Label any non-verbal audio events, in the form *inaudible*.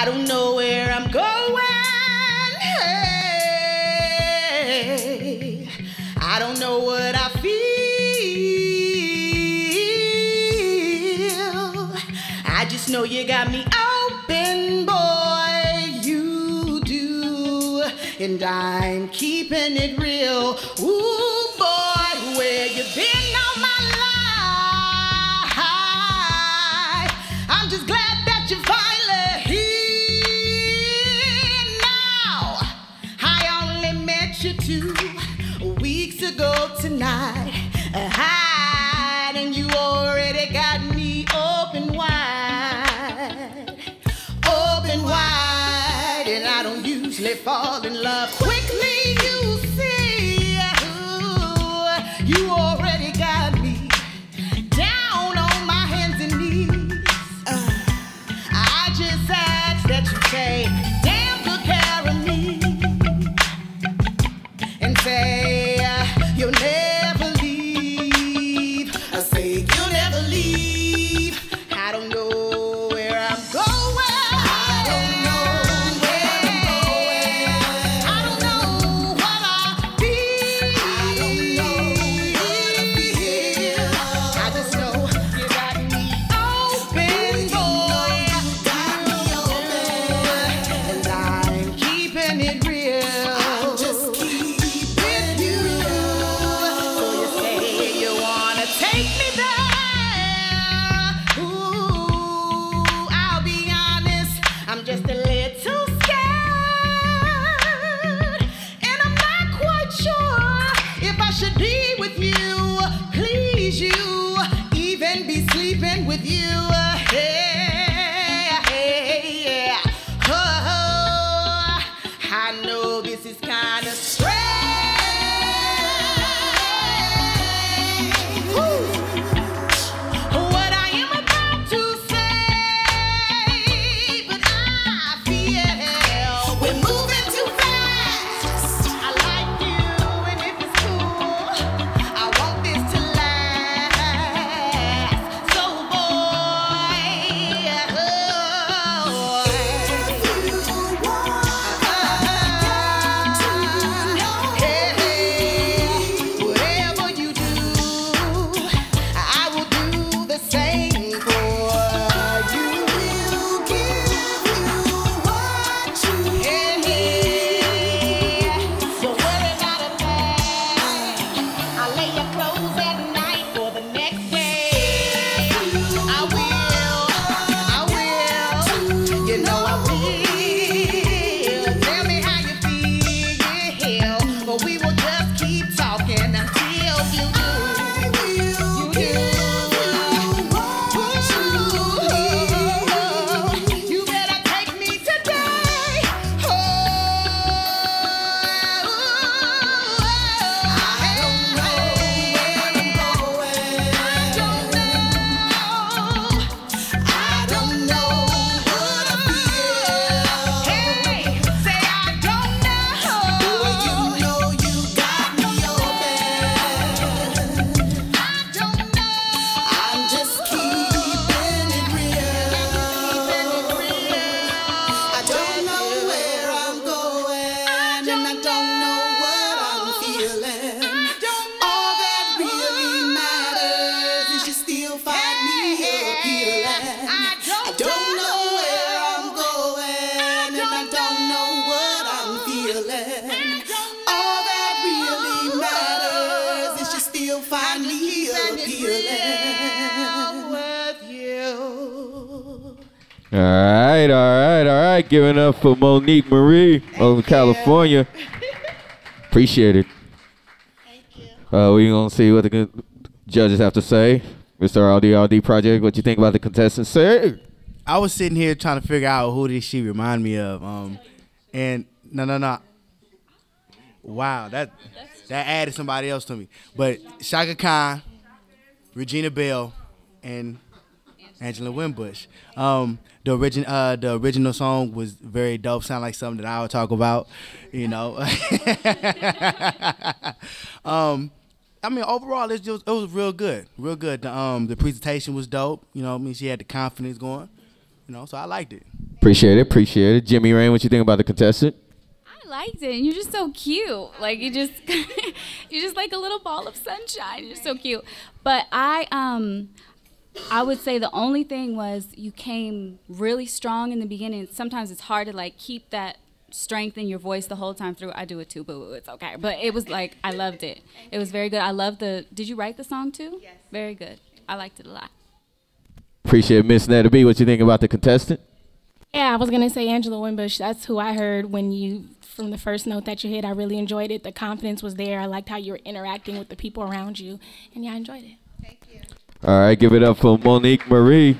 I don't know where I'm going. Hey, I don't know what I feel. I just know you got me open, boy. You do, and I'm keeping it real. Ooh, and you already got me open wide. Open wide. And I don't usually fall in love quickly, you see. Ooh, you already got me down on my hands and knees. I just ask that you take damn good care of me and say All right, all right, all right. Giving up for Monique Marie over California. Appreciate it. Thank you. Uh, we gonna see what the judges have to say. Mr. RDRD Project, what you think about the contestants? sir? I was sitting here trying to figure out who did she remind me of. Um, and no, no, no. Wow, that that added somebody else to me. But Chaka Khan, Regina Belle, and Angela Winbush. Um, the origin, uh, the original song was very dope. Sound like something that I would talk about, you know. *laughs* um, I mean, overall, it just it was real good, real good. The um, the presentation was dope. You know, I mean, she had the confidence going. You know, so I liked it. Appreciate it. Appreciate it. Jimmy Rain, what you think about the contestant? I liked it. And You're just so cute. Like you just *laughs* you're just like a little ball of sunshine. You're so cute. But I um I would say the only thing was you came really strong in the beginning. Sometimes it's hard to like keep that strength in your voice the whole time through. I do it too, but it's okay. But it was like I loved it. It was very good. I love the. Did you write the song too? Yes. Very good. I liked it a lot. Appreciate Miss Netta B. What you think about the contestant? Yeah, I was gonna say Angela Winbush. That's who I heard when you from the first note that you hit. I really enjoyed it. The confidence was there. I liked how you were interacting with the people around you, and yeah, I enjoyed it. All right, give it up for Monique Marie.